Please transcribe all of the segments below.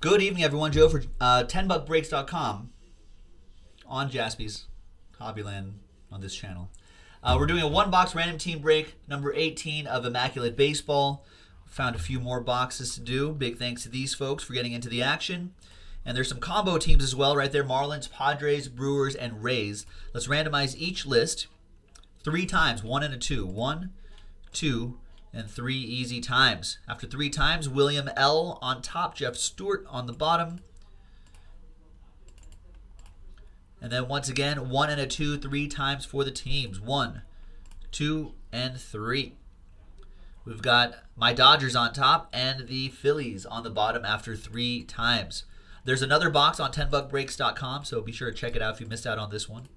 Good evening, everyone. Joe for uh, 10buckbreaks.com on Jaspy's Hobbyland on this channel. Uh, we're doing a one box random team break, number 18 of Immaculate Baseball. Found a few more boxes to do. Big thanks to these folks for getting into the action. And there's some combo teams as well, right there Marlins, Padres, Brewers, and Rays. Let's randomize each list three times one and a two. One, two, and three easy times. After three times, William L. on top, Jeff Stewart on the bottom. And then once again, one and a two, three times for the teams. One, two, and three. We've got my Dodgers on top and the Phillies on the bottom after three times. There's another box on 10buckbreaks.com, so be sure to check it out if you missed out on this one.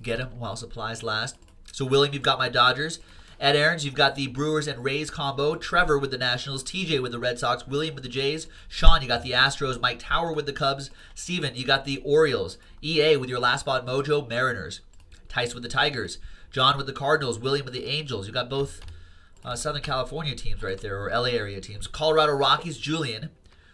Get them while supplies last. So, William, you've got my Dodgers. Ed Aarons, you've got the Brewers and Rays combo. Trevor with the Nationals. TJ with the Red Sox. William with the Jays. Sean, you got the Astros. Mike Tower with the Cubs. Steven, you got the Orioles. EA with your last spot mojo. Mariners. Tice with the Tigers. John with the Cardinals. William with the Angels. You got both uh, Southern California teams right there, or LA area teams. Colorado Rockies. Julian.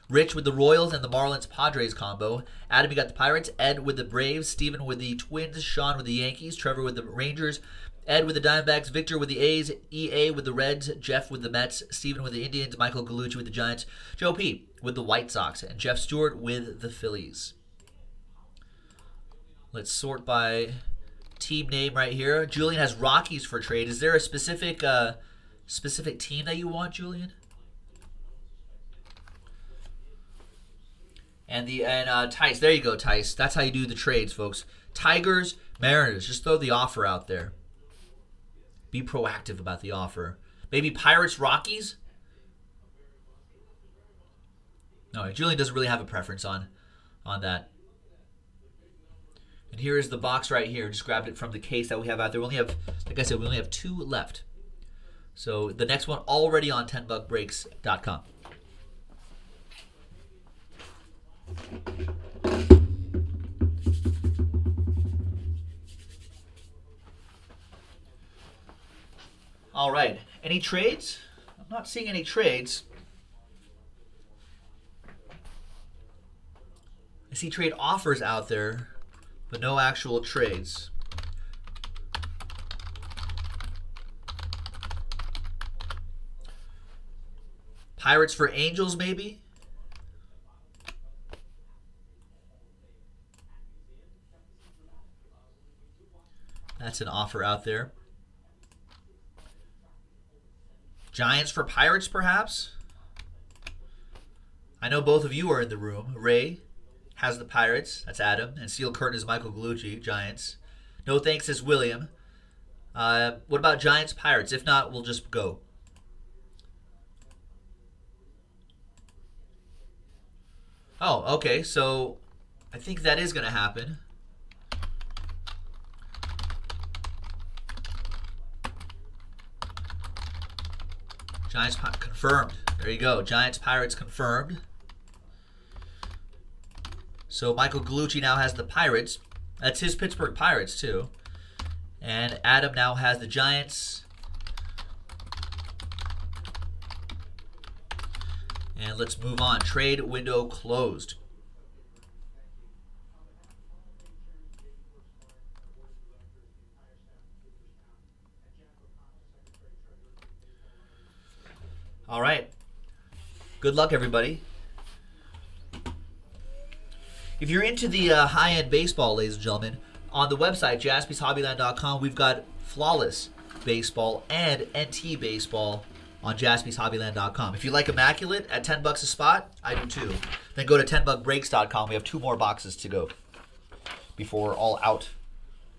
Rich with the Royals and the Marlins Padres combo. Adam, you got the Pirates. Ed with the Braves. Steven with the Twins. Sean with the Yankees. Trevor with the Rangers. Ed with the Diamondbacks. Victor with the A's. EA with the Reds. Jeff with the Mets. Steven with the Indians. Michael Galucci with the Giants. Joe P with the White Sox. And Jeff Stewart with the Phillies. Let's sort by team name right here. Julian has Rockies for trade. Is there a specific uh, specific team that you want, Julian? And the and uh, Tice, there you go, Tice. That's how you do the trades, folks. Tigers, Mariners. Just throw the offer out there. Be proactive about the offer. Maybe Pirates, Rockies. No, Julian doesn't really have a preference on on that. And here is the box right here. Just grabbed it from the case that we have out there. We only have, like I said, we only have two left. So the next one already on 10buckbreaks.com. All right. Any trades? I'm not seeing any trades. I see trade offers out there, but no actual trades. Pirates for Angels, maybe? That's an offer out there. Giants for Pirates, perhaps? I know both of you are in the room. Ray has the Pirates. That's Adam. And Steel Curtain is Michael Galucci, Giants. No thanks is William. Uh, what about Giants, Pirates? If not, we'll just go. Oh, okay. So I think that is going to happen. Giants confirmed. There you go. Giants Pirates confirmed. So Michael Galucci now has the Pirates. That's his Pittsburgh Pirates too. And Adam now has the Giants. And let's move on. Trade window closed. All right. Good luck, everybody. If you're into the uh, high-end baseball, ladies and gentlemen, on the website, jaspyshobbyland.com, we've got flawless baseball and NT baseball on jaspyshobbyland.com. If you like immaculate at 10 bucks a spot, I do too. Then go to 10buckbreaks.com. We have two more boxes to go before we're all out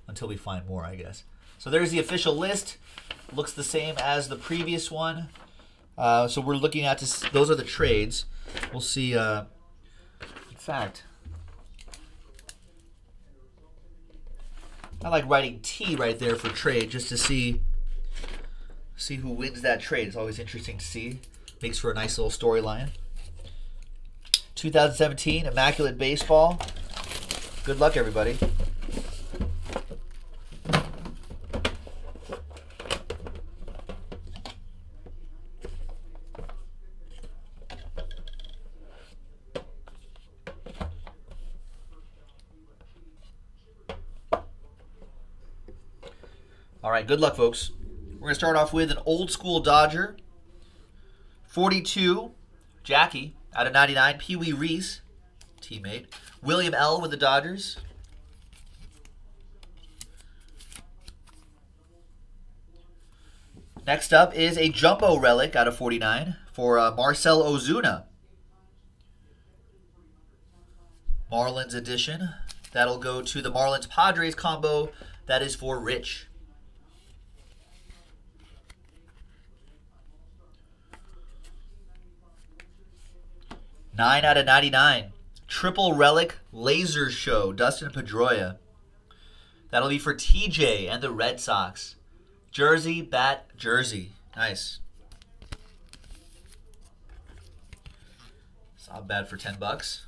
until we find more, I guess. So there's the official list. Looks the same as the previous one. Uh, so we're looking at this. Those are the trades. We'll see. Uh, in fact, I like writing T right there for trade just to see see who wins that trade. It's always interesting to see. Makes for a nice little storyline. 2017 Immaculate Baseball. Good luck, everybody. All right, good luck, folks. We're going to start off with an old school Dodger. 42, Jackie, out of 99. Pee Wee Reese, teammate. William L. with the Dodgers. Next up is a Jumbo Relic out of 49 for uh, Marcell Ozuna. Marlins edition. That'll go to the Marlins Padres combo. That is for Rich. Nine out of 99. Triple Relic Laser Show. Dustin Pedroia. That'll be for TJ and the Red Sox. Jersey, bat, jersey. Nice. It's not bad for 10 bucks.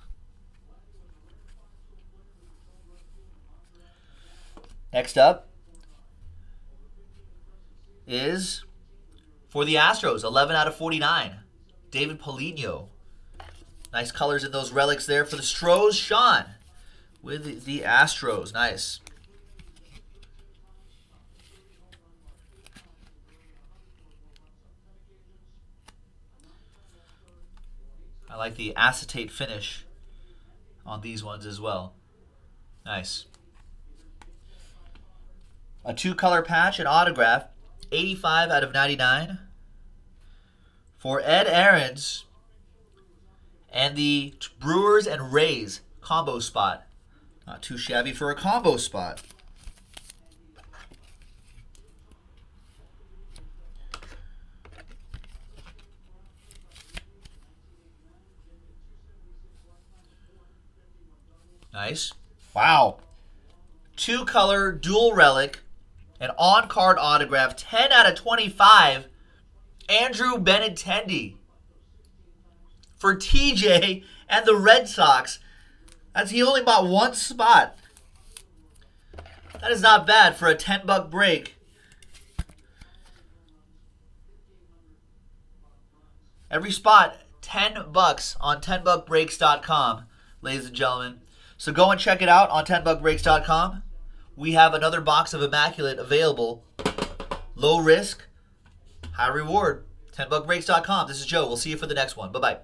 Next up is for the Astros, 11 out of 49. David Paulino. Nice colors in those relics there for the Stros. Sean with the Astros. Nice. I like the acetate finish on these ones as well. Nice. A two color patch and autograph, 85 out of 99 for Ed Aarons and the Brewers and Rays combo spot. Not too shabby for a combo spot. Nice. Wow. Two color dual relic, an on card autograph, 10 out of 25. Andrew Benintendi for TJ and the Red Sox. That's he only bought one spot. That is not bad for a 10 buck break. Every spot, 10 bucks on 10buckbreaks.com, ladies and gentlemen. So go and check it out on 10buckbreaks.com. We have another box of Immaculate available. Low risk, high reward. 10buckbreaks.com. This is Joe. We'll see you for the next one. Bye-bye.